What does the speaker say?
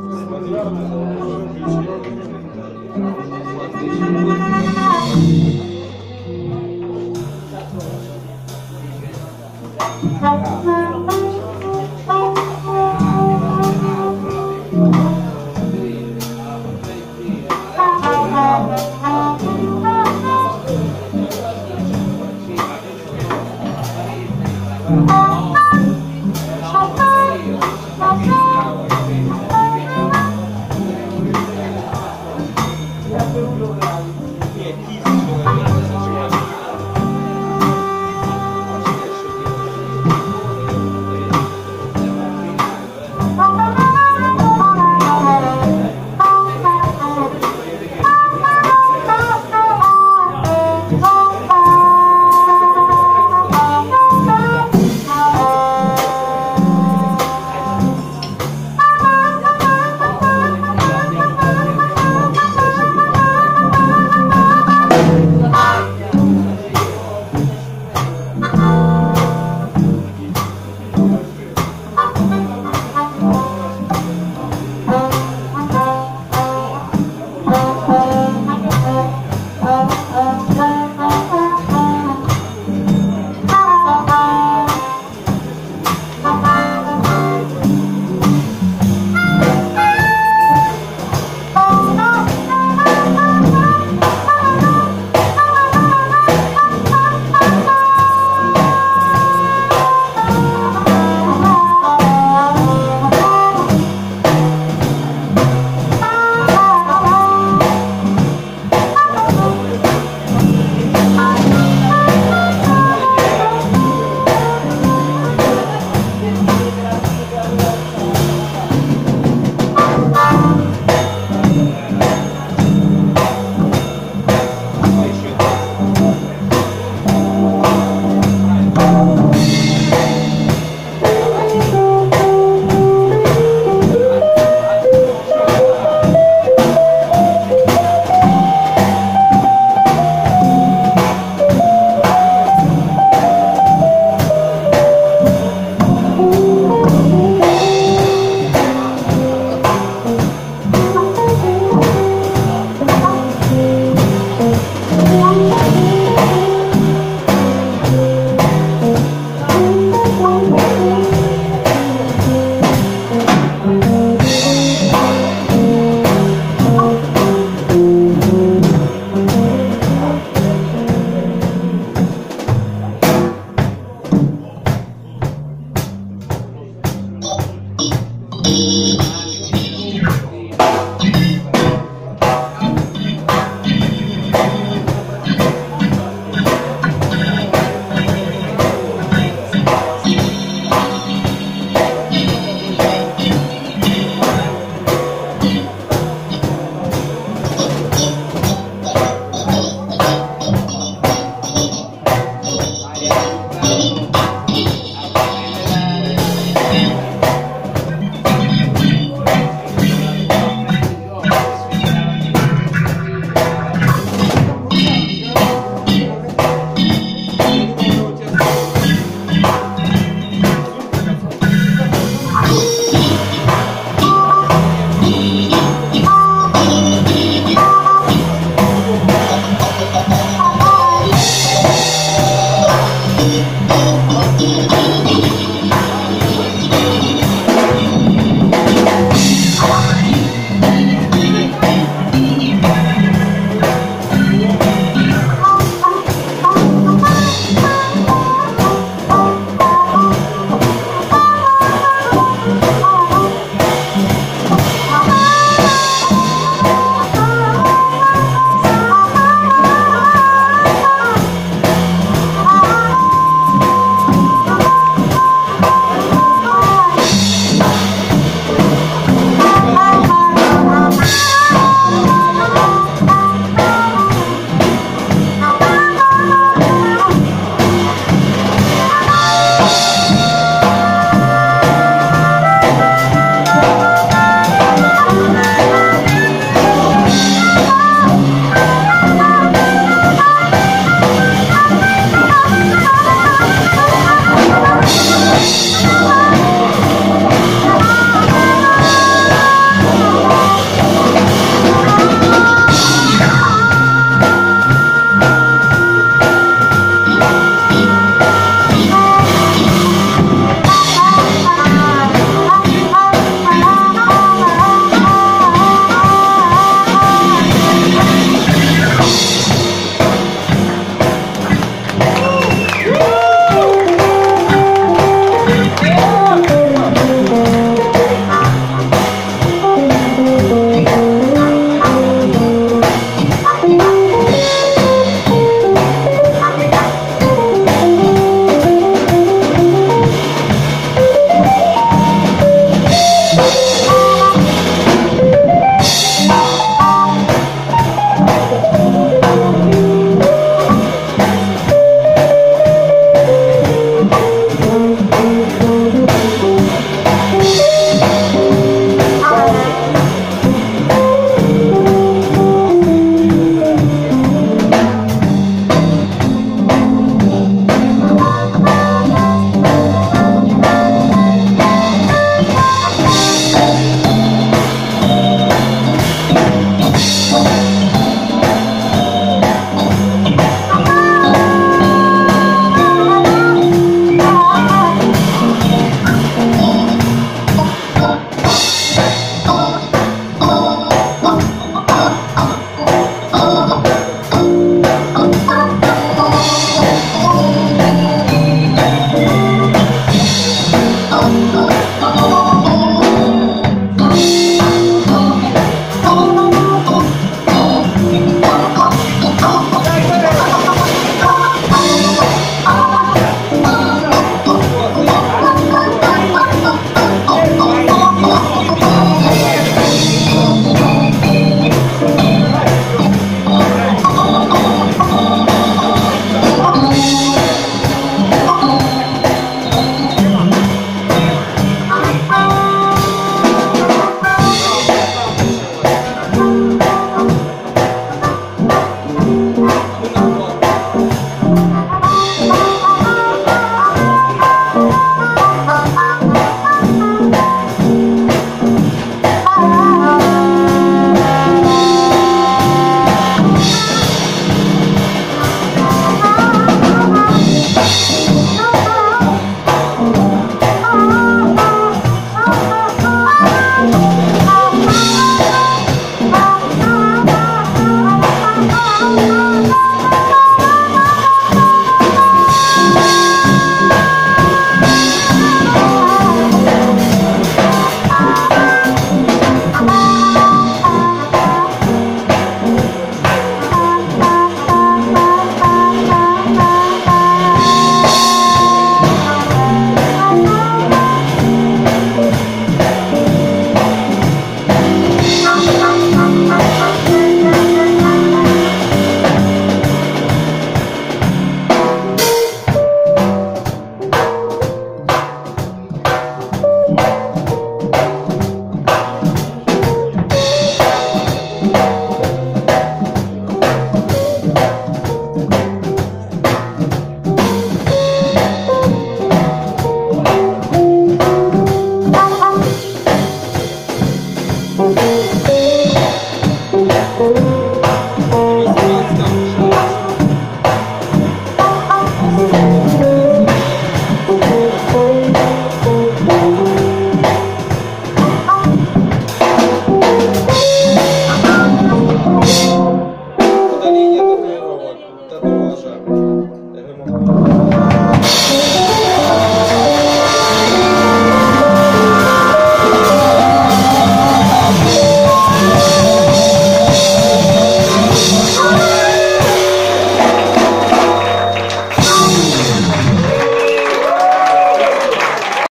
เนี่ Música